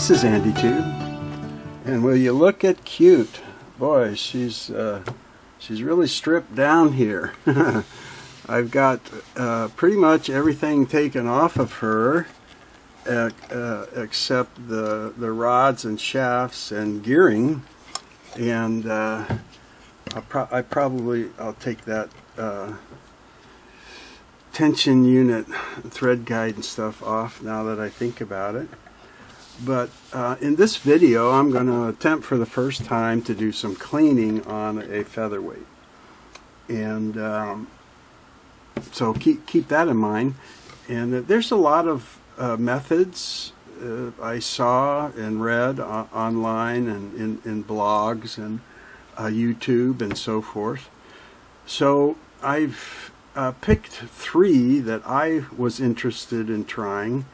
This is Andy Tube, and will you look at cute? Boy, she's uh, she's really stripped down here. I've got uh, pretty much everything taken off of her, uh, except the the rods and shafts and gearing, and uh, pro I probably I'll take that uh, tension unit thread guide and stuff off now that I think about it. But uh, in this video, I'm going to attempt for the first time to do some cleaning on a featherweight. And um, so keep, keep that in mind. And uh, there's a lot of uh, methods uh, I saw and read online and in, in blogs and uh, YouTube and so forth. So I've uh, picked three that I was interested in trying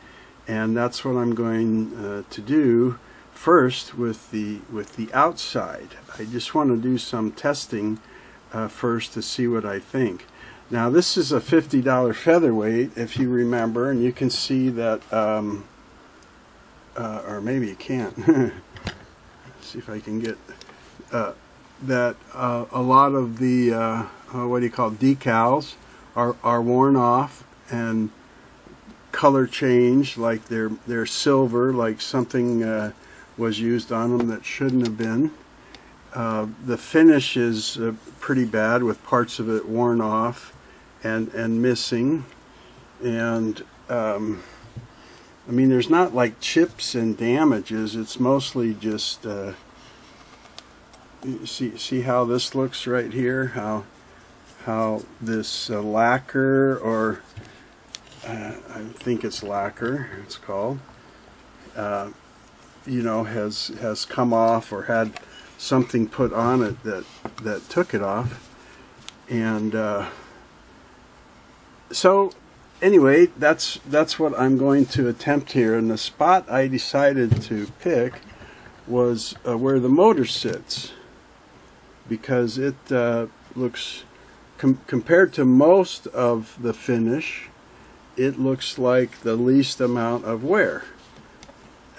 and that's what I'm going uh, to do first with the with the outside. I just want to do some testing uh, first to see what I think. Now this is a $50 featherweight if you remember and you can see that um, uh, or maybe you can't see if I can get uh, that uh, a lot of the uh, what do you call decals are, are worn off and color change, like they're they're silver, like something uh, was used on them that shouldn't have been. Uh, the finish is uh, pretty bad with parts of it worn off and and missing, and um, I mean there's not like chips and damages. It's mostly just uh, see see how this looks right here. How how this uh, lacquer or uh, I think it's lacquer, it's called, uh, you know, has has come off or had something put on it that that took it off, and uh, so anyway, that's that's what I'm going to attempt here. And the spot I decided to pick was uh, where the motor sits because it uh, looks com compared to most of the finish it looks like the least amount of wear,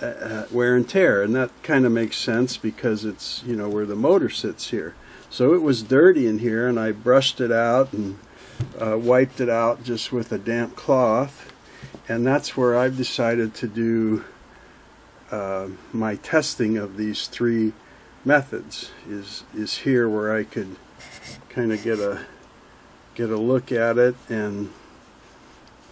uh, uh, wear and tear, and that kind of makes sense because it's you know where the motor sits here. So it was dirty in here, and I brushed it out and uh, wiped it out just with a damp cloth, and that's where I've decided to do uh, my testing of these three methods. Is is here where I could kind of get a get a look at it and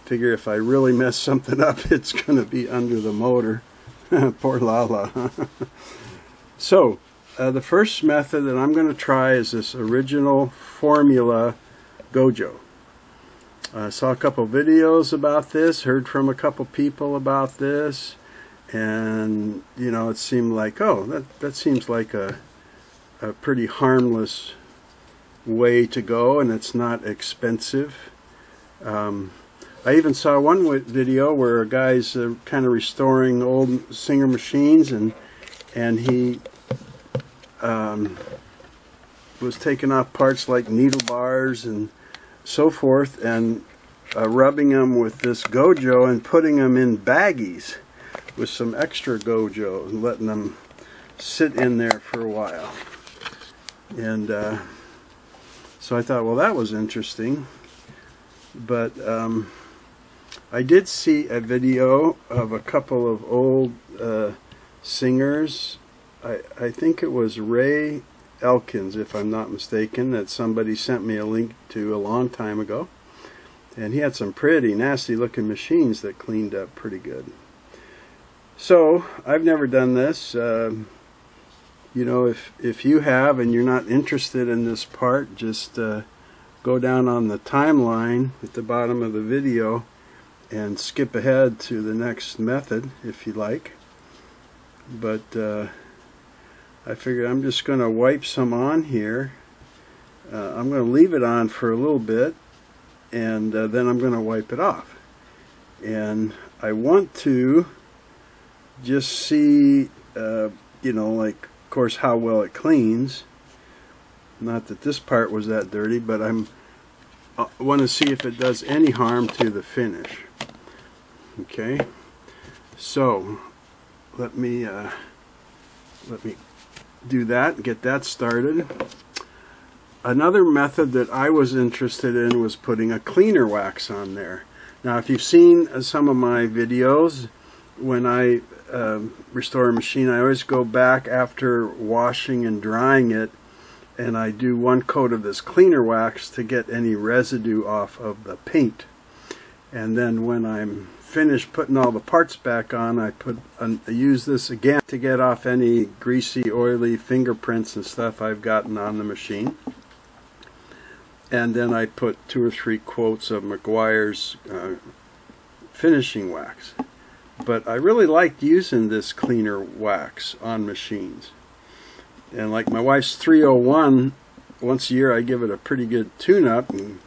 figure if I really mess something up, it's going to be under the motor. Poor Lala. so, uh, the first method that I'm going to try is this original formula Gojo. I saw a couple videos about this, heard from a couple people about this, and you know it seemed like oh that that seems like a a pretty harmless way to go, and it's not expensive. Um, I even saw one video where a guy's uh, kind of restoring old Singer machines, and and he um, was taking off parts like needle bars and so forth, and uh, rubbing them with this Gojo and putting them in baggies with some extra Gojo and letting them sit in there for a while. And uh, so I thought, well, that was interesting. But um, I did see a video of a couple of old uh, singers. I, I think it was Ray Elkins, if I'm not mistaken, that somebody sent me a link to a long time ago. And he had some pretty nasty looking machines that cleaned up pretty good. So, I've never done this. Uh, you know, if, if you have and you're not interested in this part, just uh, go down on the timeline at the bottom of the video and skip ahead to the next method if you like. But uh, I figure I'm just going to wipe some on here. Uh, I'm going to leave it on for a little bit and uh, then I'm going to wipe it off. And I want to just see uh, you know like of course how well it cleans. Not that this part was that dirty but I'm I want to see if it does any harm to the finish okay so let me uh, let me do that get that started. Another method that I was interested in was putting a cleaner wax on there. Now, if you've seen uh, some of my videos, when I um, restore a machine, I always go back after washing and drying it and I do one coat of this cleaner wax to get any residue off of the paint. And then when I'm finished putting all the parts back on, I put I use this again to get off any greasy, oily fingerprints and stuff I've gotten on the machine. And then I put two or three quotes of Meguiar's uh, finishing wax. But I really liked using this cleaner wax on machines. And like my wife's 301, once a year I give it a pretty good tune-up and,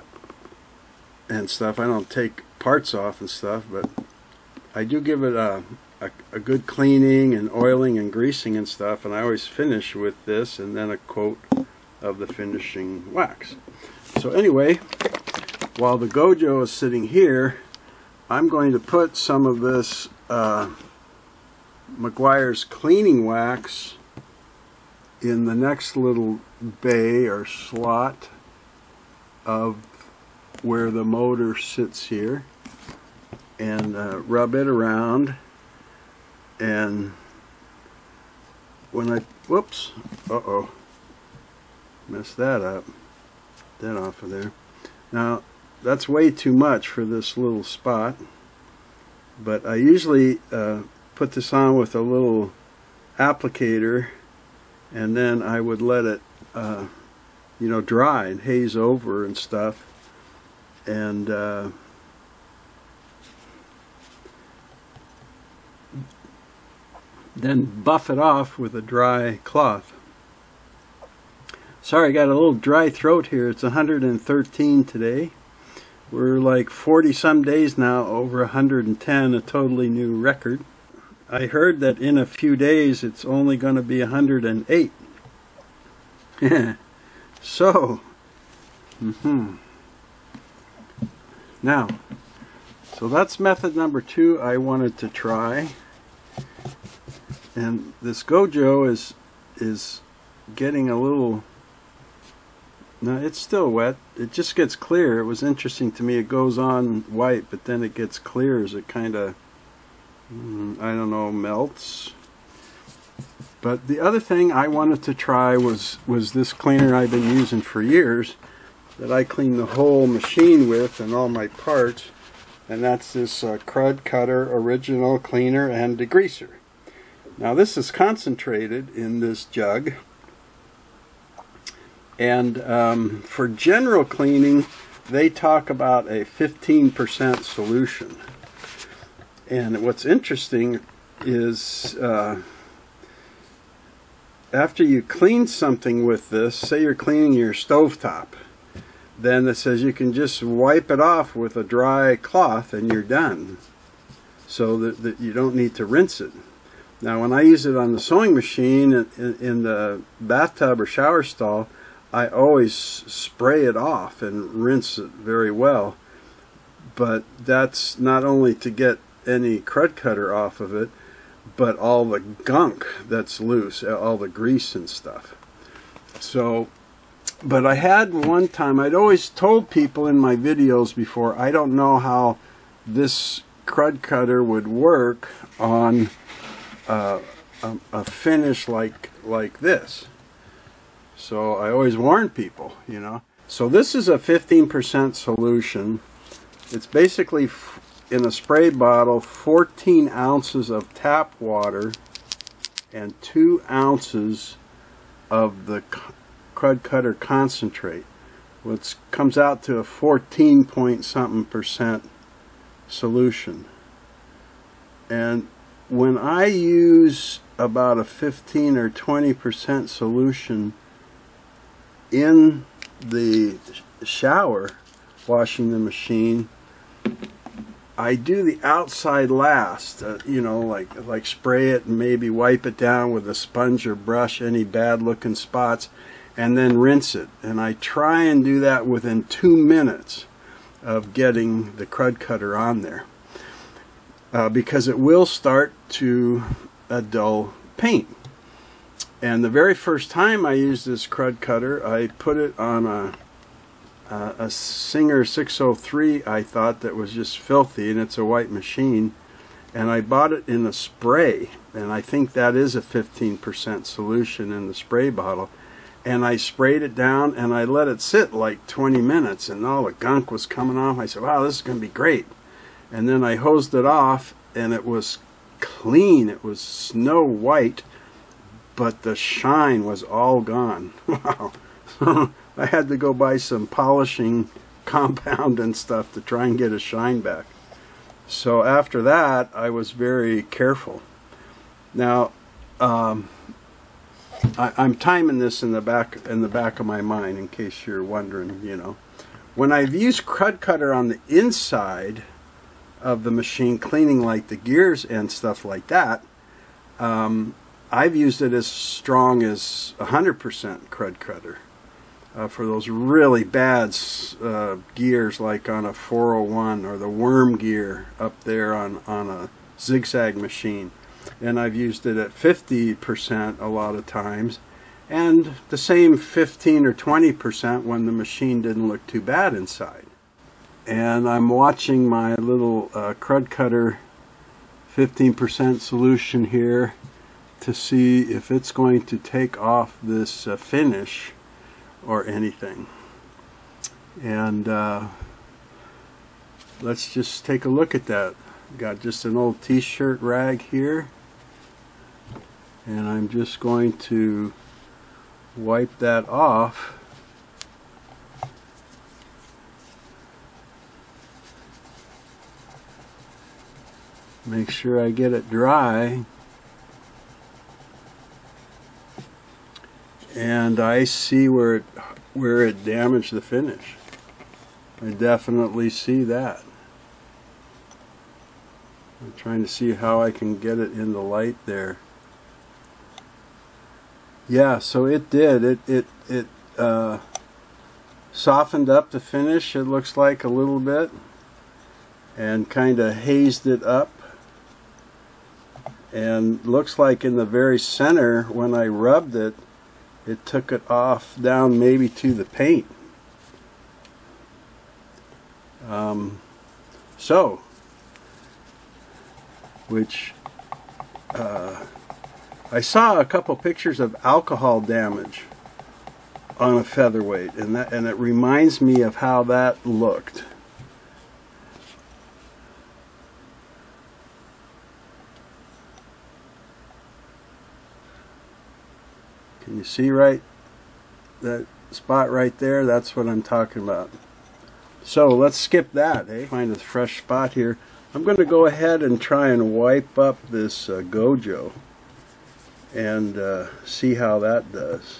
and stuff. I don't take parts off and stuff, but I do give it a, a, a, good cleaning and oiling and greasing and stuff. And I always finish with this and then a coat of the finishing wax. So anyway, while the Gojo is sitting here, I'm going to put some of this uh, Meguiar's cleaning wax in the next little bay or slot of where the motor sits here and uh, rub it around. And when I whoops uh-oh messed that up that off of there. Now that's way too much for this little spot but I usually uh, put this on with a little applicator and then I would let it uh, you know dry and haze over and stuff and uh, then buff it off with a dry cloth sorry I got a little dry throat here it's 113 today we're like 40 some days now over 110 a totally new record I heard that in a few days it's only going to be 108. so, mm -hmm. Now, so that's method number two I wanted to try. And this Gojo is is getting a little no, it's still wet. It just gets clear. It was interesting to me. It goes on white, but then it gets clear as it kind of Mm, I don't know, melts. But the other thing I wanted to try was, was this cleaner I've been using for years that I clean the whole machine with and all my parts. And that's this uh, Krud Kutter Original Cleaner and Degreaser. Now this is concentrated in this jug. And um, for general cleaning, they talk about a 15% solution. And what's interesting is uh, after you clean something with this, say you're cleaning your stovetop, then it says you can just wipe it off with a dry cloth and you're done. So that, that you don't need to rinse it. Now when I use it on the sewing machine in, in the bathtub or shower stall, I always spray it off and rinse it very well. But that's not only to get any Krud Kutter off of it, but all the gunk that's loose, all the grease and stuff. So, but I had one time, I'd always told people in my videos before, I don't know how this Krud Kutter would work on uh, a, a finish like like this. So I always warn people, you know. So this is a 15% solution. It's basically in a spray bottle 14 ounces of tap water and 2 ounces of the Krud Kutter concentrate which comes out to a 14 point something percent solution. And when I use about a 15 or 20 percent solution in the shower washing the machine I do the outside last, uh, you know, like like spray it and maybe wipe it down with a sponge or brush any bad looking spots and then rinse it. And I try and do that within two minutes of getting the Krud Kutter on there. Uh, because it will start to a dull paint. And the very first time I used this Krud Kutter, I put it on a uh, a Singer 603 I thought that was just filthy and it's a white machine and I bought it in a spray and I think that is a 15% solution in the spray bottle and I sprayed it down and I let it sit like 20 minutes and all the gunk was coming off. I said wow this is going to be great. And then I hosed it off and it was clean. It was snow white but the shine was all gone. Wow. So I had to go buy some polishing compound and stuff to try and get a shine back. So after that, I was very careful. Now, um, I, am timing this in the back in the back of my mind in case you're wondering. You know, when I've used Krud Kutter on the inside of the machine, cleaning like the gears and stuff like that, um, I've used it as strong as 100% Krud Kutter uh, for those really bad uh, gears like on a 401 or the worm gear up there on, on a zigzag machine. And I've used it at 50% a lot of times and the same 15 or 20% when the machine didn't look too bad inside. And I'm watching my little uh, Krud Kutter 15% solution here to see if it's going to take off this uh, finish or anything. And uh, let's just take a look at that. Got just an old t-shirt rag here. And I'm just going to wipe that off. Make sure I get it dry. and I see where it where it damaged the finish. I definitely see that. I'm trying to see how I can get it in the light there. Yeah, so it did. It it it uh, softened up the finish. It looks like a little bit, and kind of hazed it up. And looks like in the very center when I rubbed it, it took it off down maybe to the paint. Um, so, which uh, I saw a couple pictures of alcohol damage on a featherweight, and that and it reminds me of how that looked. Can you see right that spot right there? That's what I'm talking about. So let's skip that, eh? Find a fresh spot here. I'm going to go ahead and try and wipe up this uh, Gojo and uh, see how that does.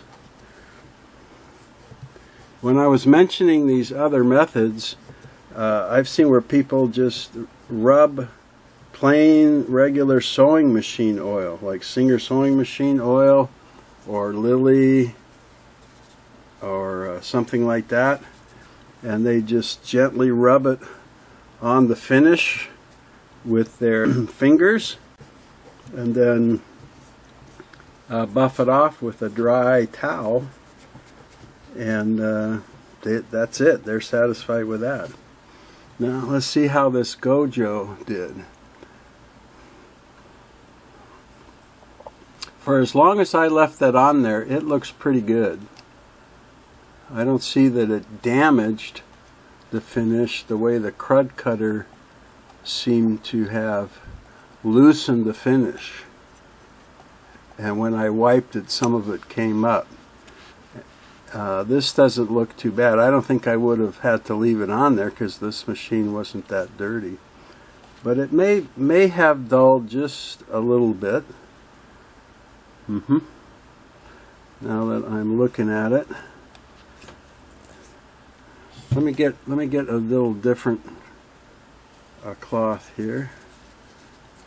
When I was mentioning these other methods, uh, I've seen where people just rub plain regular sewing machine oil, like Singer sewing machine oil, or lily or uh, something like that and they just gently rub it on the finish with their fingers and then uh, buff it off with a dry towel and uh, they, that's it they're satisfied with that now let's see how this Gojo did for as long as I left that on there, it looks pretty good. I don't see that it damaged the finish the way the Krud Kutter seemed to have loosened the finish. And when I wiped it, some of it came up. Uh, this doesn't look too bad. I don't think I would have had to leave it on there because this machine wasn't that dirty. But it may may have dulled just a little bit. Mm-hmm. Now that I'm looking at it, let me get let me get a little different uh, cloth here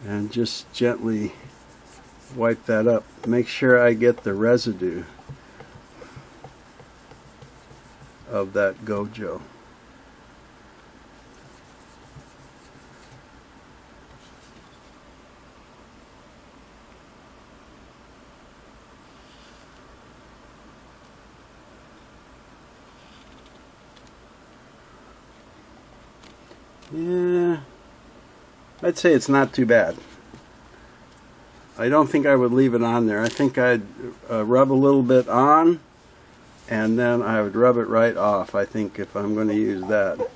and just gently wipe that up. Make sure I get the residue of that gojo. Yeah, I'd say it's not too bad. I don't think I would leave it on there. I think I'd uh, rub a little bit on and then I would rub it right off, I think, if I'm going to use that.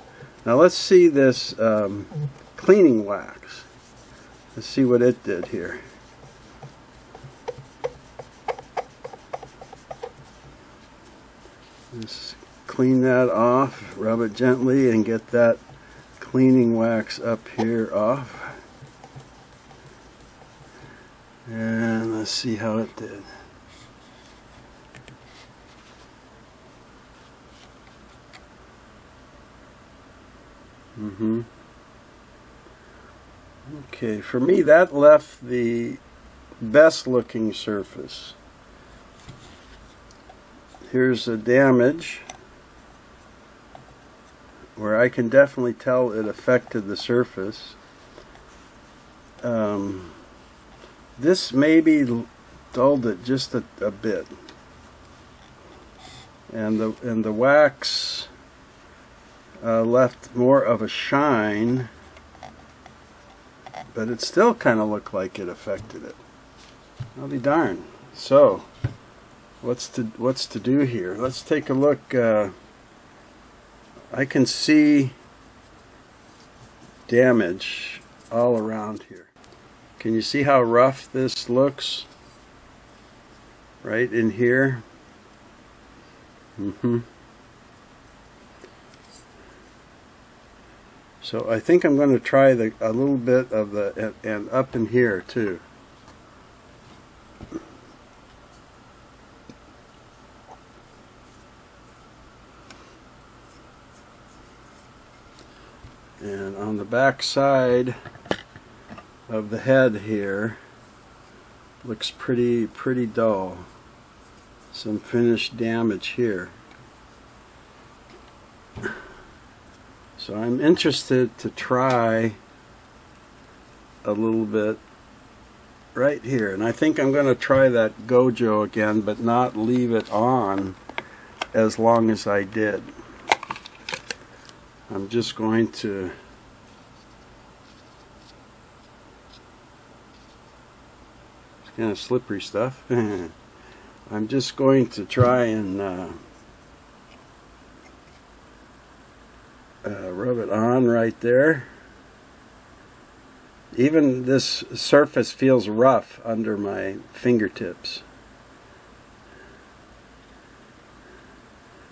Now let's see this um, cleaning wax. Let's see what it did here. Just clean that off, rub it gently, and get that cleaning wax up here off. And let's see how it did. Mm-hmm. Okay, for me that left the best looking surface. Here's a damage where I can definitely tell it affected the surface. Um, this maybe dulled it just a, a bit. And the and the wax uh, left more of a shine, but it still kind of looked like it affected it. I'll be darned. So, what's to what's to do here? Let's take a look. Uh, I can see damage all around here. Can you see how rough this looks? Right in here. Mm-hmm. So I think I'm going to try the a little bit of the and, and up in here too. And on the back side of the head here looks pretty pretty dull. Some finished damage here. So I'm interested to try a little bit right here. And I think I'm going to try that Gojo again, but not leave it on as long as I did. I'm just going to kind of slippery stuff. I'm just going to try and uh, uh, rub it on right there. Even this surface feels rough under my fingertips.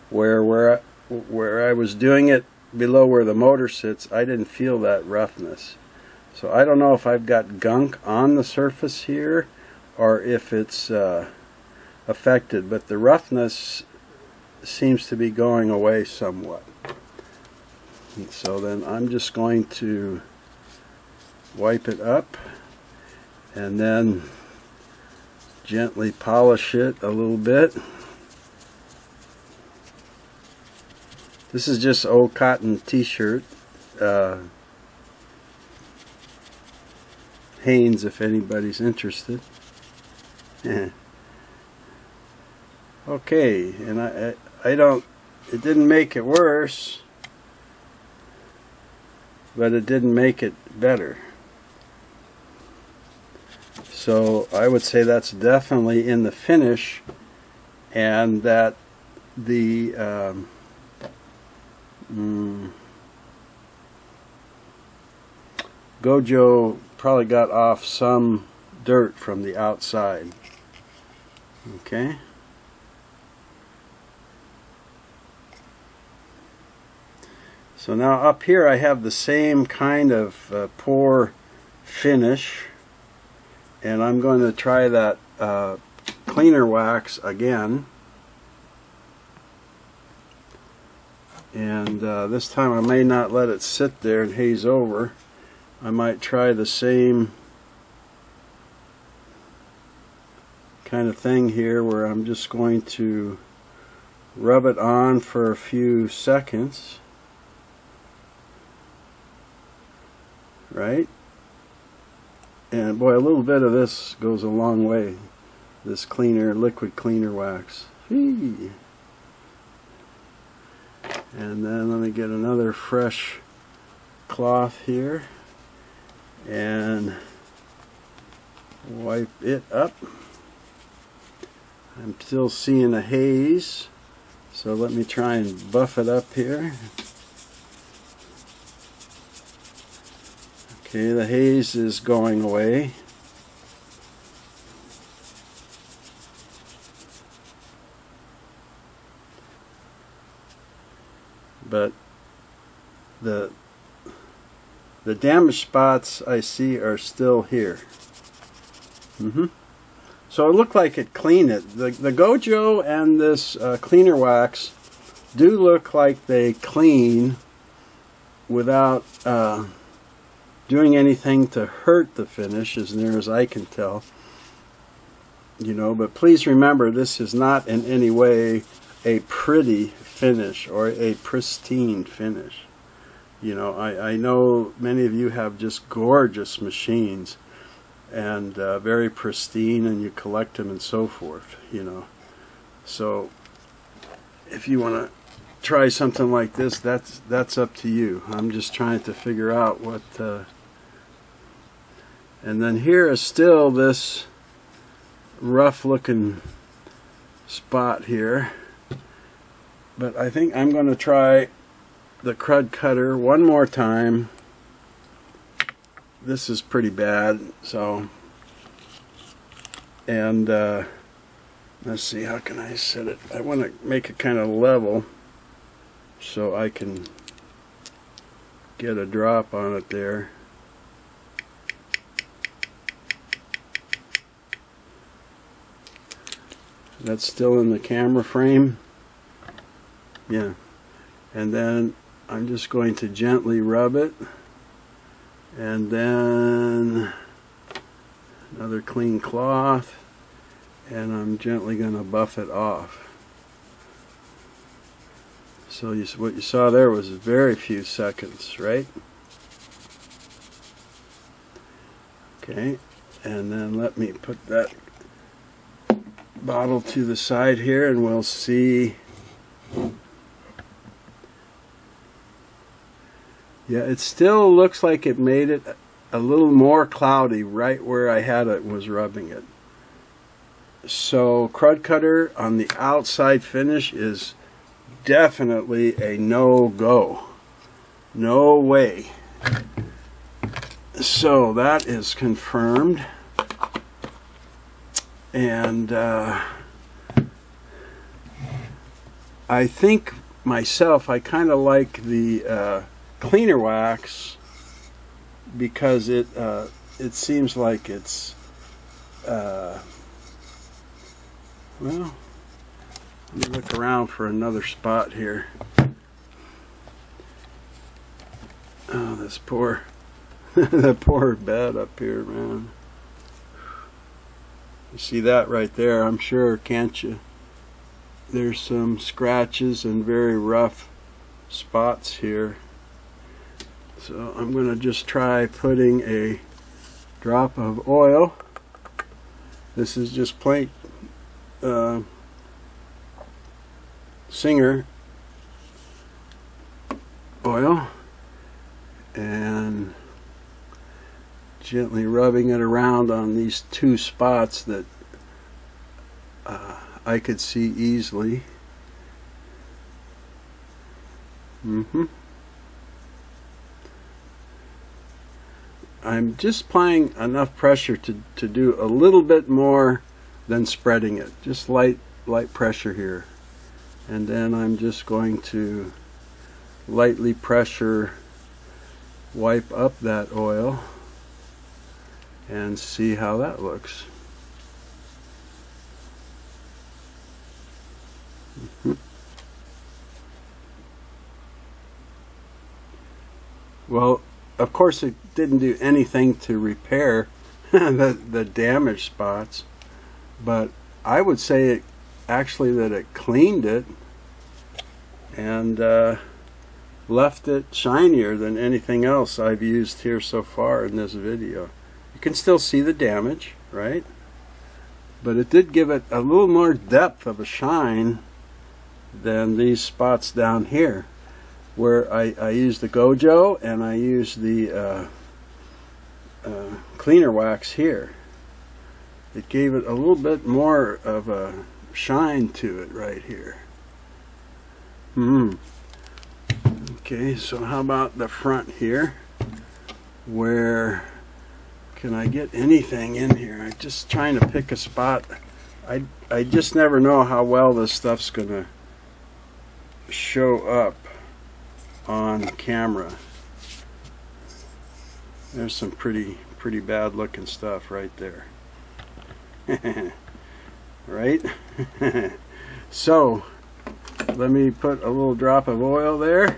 Where where where I was doing it below where the motor sits, I didn't feel that roughness. So I don't know if I've got gunk on the surface here or if it's uh, affected, but the roughness seems to be going away somewhat. And so then I'm just going to wipe it up and then gently polish it a little bit. This is just old cotton t-shirt. Uh, Hanes if anybody's interested. Okay, and I, I, I don't, it didn't make it worse but it didn't make it better. So I would say that's definitely in the finish and that the um, mm, Gojo probably got off some dirt from the outside. Okay. So now up here I have the same kind of uh, poor finish and I'm going to try that uh, cleaner wax again and uh, this time I may not let it sit there and haze over I might try the same kind of thing here where I'm just going to rub it on for a few seconds right? And boy, a little bit of this goes a long way. This cleaner, liquid cleaner wax. And then let me get another fresh cloth here and wipe it up. I'm still seeing a haze, so let me try and buff it up here. Okay, the haze is going away. But the the damaged spots I see are still here. Mm-hmm. So it looked like it cleaned it. The, the Gojo and this uh, cleaner wax do look like they clean without uh, doing anything to hurt the finish as near as I can tell. You know, but please remember this is not in any way a pretty finish or a pristine finish. You know, I, I know many of you have just gorgeous machines and uh, very pristine and you collect them and so forth, you know. So if you want to try something like this, that's that's up to you. I'm just trying to figure out what uh, and then here is still this rough looking spot here. But I think I'm going to try the Krud Kutter one more time. This is pretty bad, so. And uh, let's see how can I set it? I want to make it kind of level so I can get a drop on it there. That's still in the camera frame? Yeah. And then I'm just going to gently rub it and then another clean cloth and I'm gently going to buff it off. So you, what you saw there was very few seconds right? Okay and then let me put that bottle to the side here and we'll see yeah it still looks like it made it a little more cloudy right where I had it was rubbing it. So Krud Kutter on the outside finish is definitely a no-go. No way. So that is confirmed. And uh, I think myself I kind of like the uh, cleaner wax because it uh, it seems like it's uh, well let me look around for another spot here oh this poor that poor bed up here man you see that right there, I'm sure, can't you? There's some scratches and very rough spots here. So I'm going to just try putting a drop of oil. This is just plain uh, Singer oil and gently rubbing it around on these two spots that uh, I could see easily. Mm-hmm. I'm just applying enough pressure to, to do a little bit more than spreading it. Just light light pressure here. And then I'm just going to lightly pressure wipe up that oil and see how that looks. Mm -hmm. Well, of course it didn't do anything to repair the, the damaged spots, but I would say it actually that it cleaned it and uh, left it shinier than anything else I've used here so far in this video. You can still see the damage, right? But it did give it a little more depth of a shine than these spots down here. Where I, I use the Gojo and I use the uh, uh, cleaner wax here. It gave it a little bit more of a shine to it right here. Hmm. Okay, so how about the front here? Where can I get anything in here? I'm just trying to pick a spot. I, I just never know how well this stuff's going to show up on camera. There's some pretty pretty bad looking stuff right there. right? so, let me put a little drop of oil there.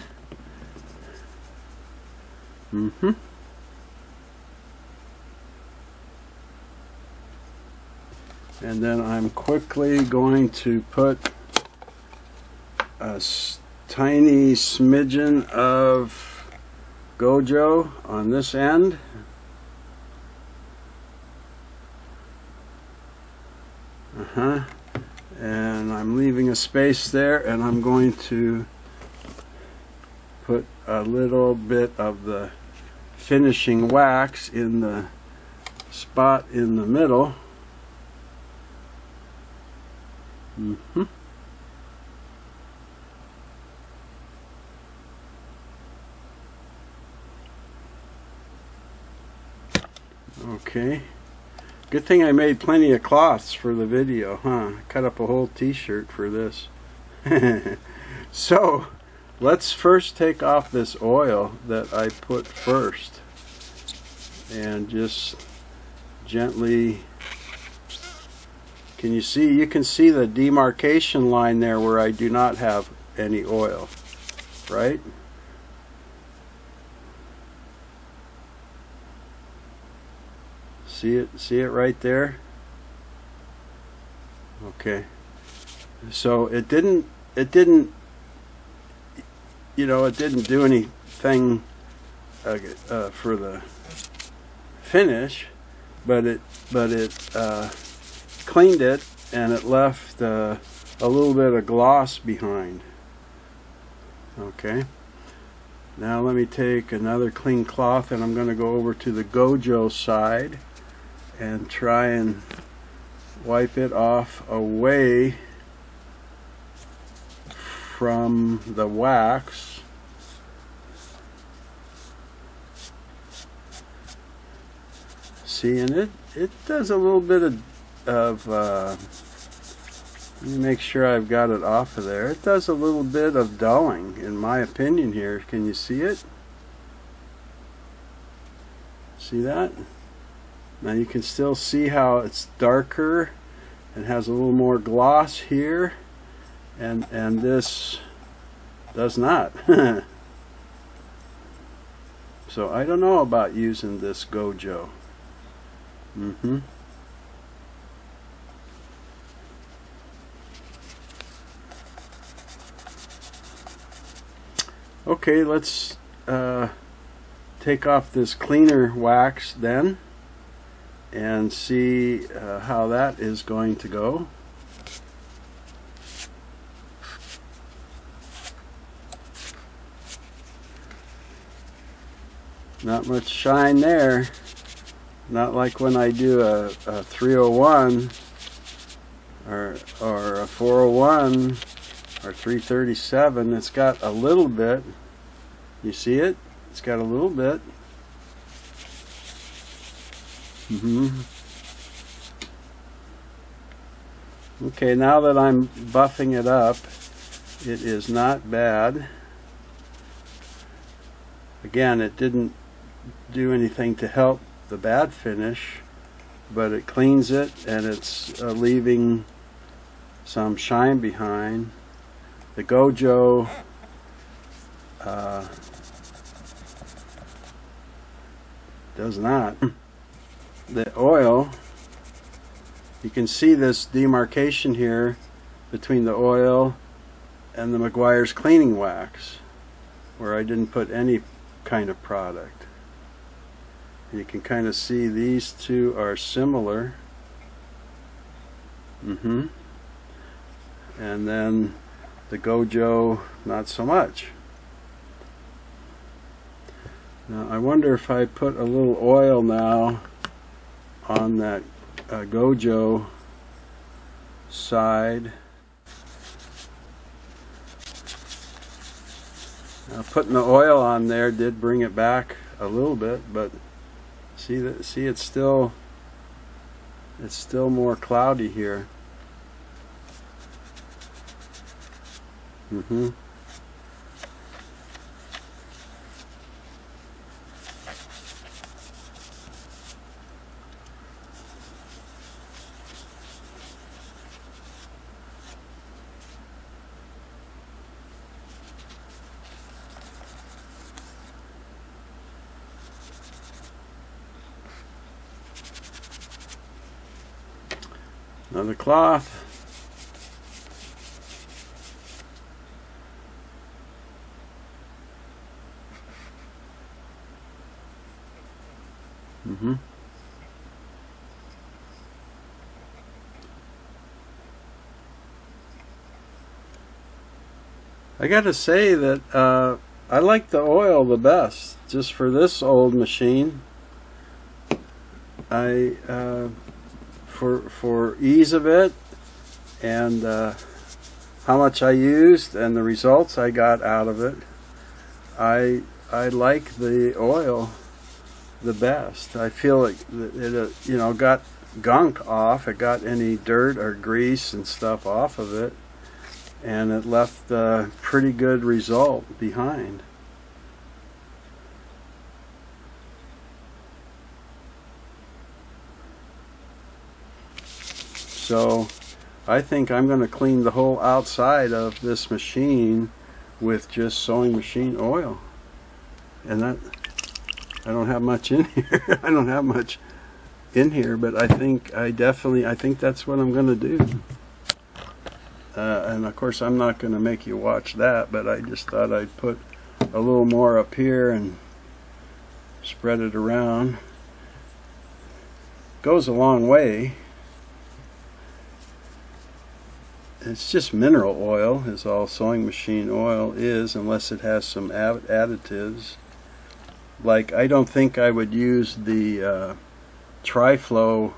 Mm-hmm. And then I'm quickly going to put a tiny smidgen of Gojo on this end. Uh-huh. And I'm leaving a space there and I'm going to put a little bit of the finishing wax in the spot in the middle. Mm-hmm. Okay. Good thing I made plenty of cloths for the video, huh? Cut up a whole t-shirt for this. so, let's first take off this oil that I put first. And just gently can you see you can see the demarcation line there where I do not have any oil right see it see it right there? Okay. So it didn't it didn't you know it didn't do anything uh, uh, for the finish but it but it uh, cleaned it and it left uh, a little bit of gloss behind. Okay. Now let me take another clean cloth and I'm going to go over to the Gojo side and try and wipe it off away from the wax see and it it does a little bit of of uh, let me make sure I've got it off of there. It does a little bit of dulling in my opinion here. Can you see it? See that? Now you can still see how it's darker and has a little more gloss here and and this does not. so I don't know about using this Gojo. Mm-hmm. Okay, let's uh, take off this cleaner wax then and see uh, how that is going to go. Not much shine there. Not like when I do a, a 301 or, or a 401 or 337 it's got a little bit you see it it's got a little bit mm -hmm. okay now that I'm buffing it up it is not bad again it didn't do anything to help the bad finish but it cleans it and it's uh, leaving some shine behind the Gojo uh, does not. The oil, you can see this demarcation here between the oil and the Meguiar's cleaning wax where I didn't put any kind of product. You can kind of see these two are similar. Mm-hmm. And then the Gojo, not so much. Now I wonder if I put a little oil now on that uh, Gojo side. Now putting the oil on there did bring it back a little bit, but see that see it's still it's still more cloudy here. Mm-hmm. Another cloth. Mm-hmm. I got to say that uh, I like the oil the best. Just for this old machine, I uh, for for ease of it and uh, how much I used and the results I got out of it. I I like the oil the best. I feel it, it uh, you know got gunk off. It got any dirt or grease and stuff off of it, and it left a pretty good result behind. So I think I'm going to clean the whole outside of this machine with just sewing machine oil. And that I don't have much in here. I don't have much in here, but I think I definitely I think that's what I'm going to do. Uh, and of course I'm not going to make you watch that, but I just thought I'd put a little more up here and spread it around. Goes a long way. It's just mineral oil is all sewing machine oil is unless it has some additives. Like I don't think I would use the uh, Triflow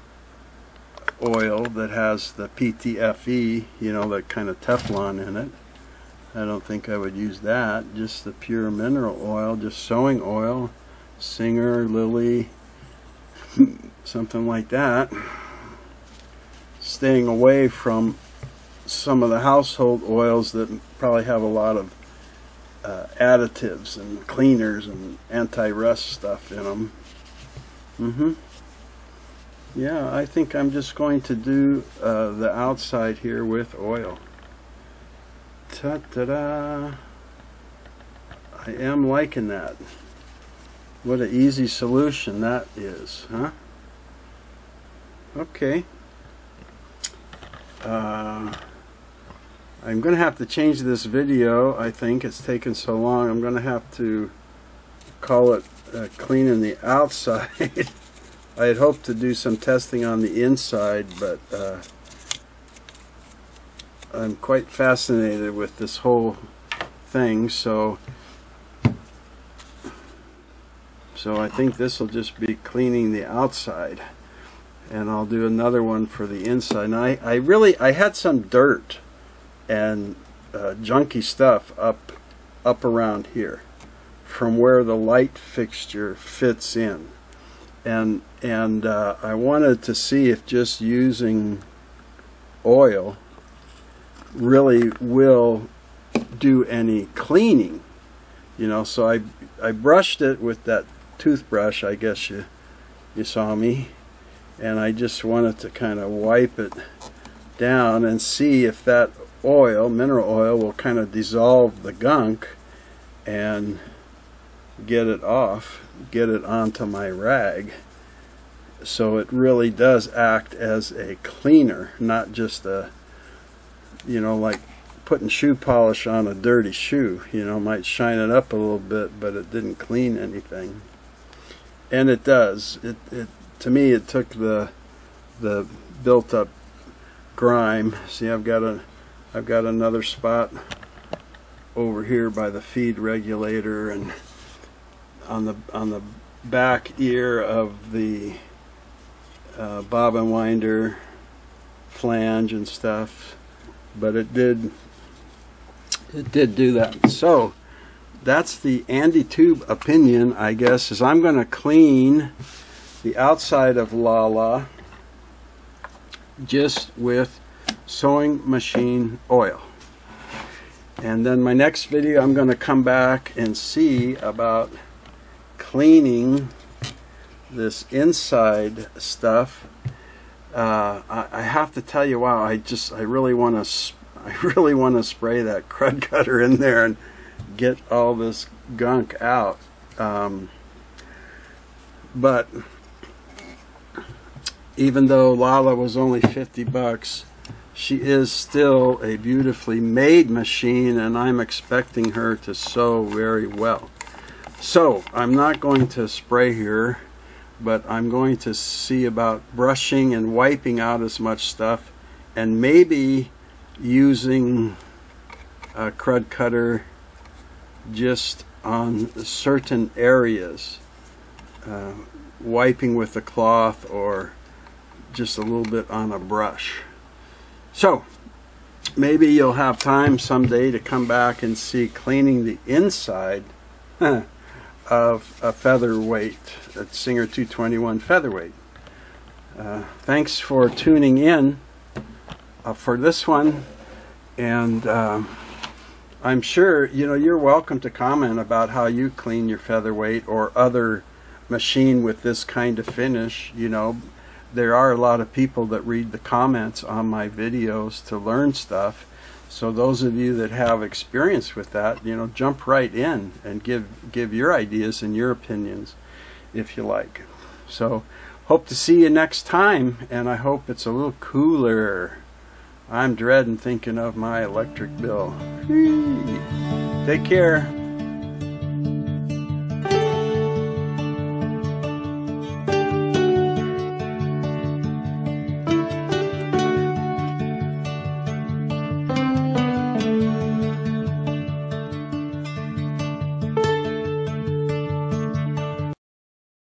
oil that has the PTFE you know that kind of Teflon in it. I don't think I would use that. Just the pure mineral oil just sewing oil Singer, Lily something like that. Staying away from some of the household oils that probably have a lot of uh, additives and cleaners and anti-rust stuff in them. Mm-hmm. Yeah, I think I'm just going to do uh, the outside here with oil. Ta-da-da! I am liking that. What an easy solution that is, huh? Okay. Uh, I'm going to have to change this video, I think. It's taken so long. I'm going to have to call it uh, cleaning the outside. I had hoped to do some testing on the inside, but uh, I'm quite fascinated with this whole thing, so so I think this will just be cleaning the outside and I'll do another one for the inside. And I, I really I had some dirt and uh, junky stuff up up around here from where the light fixture fits in. And and uh, I wanted to see if just using oil really will do any cleaning you know so I I brushed it with that toothbrush I guess you you saw me and I just wanted to kind of wipe it down and see if that oil, mineral oil, will kind of dissolve the gunk and get it off, get it onto my rag. So it really does act as a cleaner, not just a, you know, like putting shoe polish on a dirty shoe. You know, might shine it up a little bit, but it didn't clean anything. And it does. It, it to me, it took the the built up grime. See, I've got a I've got another spot over here by the feed regulator and on the on the back ear of the uh, bobbin winder flange and stuff, but it did it did do that. So that's the Andy Tube opinion, I guess, is I'm going to clean the outside of Lala just with sewing machine oil. And then my next video, I'm going to come back and see about cleaning this inside stuff. Uh, I, I, have to tell you, wow, I just, I really want to, I really want to spray that Krud Kutter in there and get all this gunk out. Um, but even though Lala was only 50 bucks, she is still a beautifully made machine and I'm expecting her to sew very well. So I'm not going to spray here but I'm going to see about brushing and wiping out as much stuff and maybe using a Krud Kutter just on certain areas uh, wiping with a cloth or just a little bit on a brush so maybe you'll have time someday to come back and see cleaning the inside of a featherweight, a Singer 221 featherweight. Uh, thanks for tuning in uh, for this one, and uh, I'm sure you know you're welcome to comment about how you clean your featherweight or other machine with this kind of finish. You know, there are a lot of people that read the comments on my videos to learn stuff so those of you that have experience with that, you know, jump right in and give give your ideas and your opinions if you like. So hope to see you next time and I hope it's a little cooler. I'm dreading thinking of my electric bill. Take care.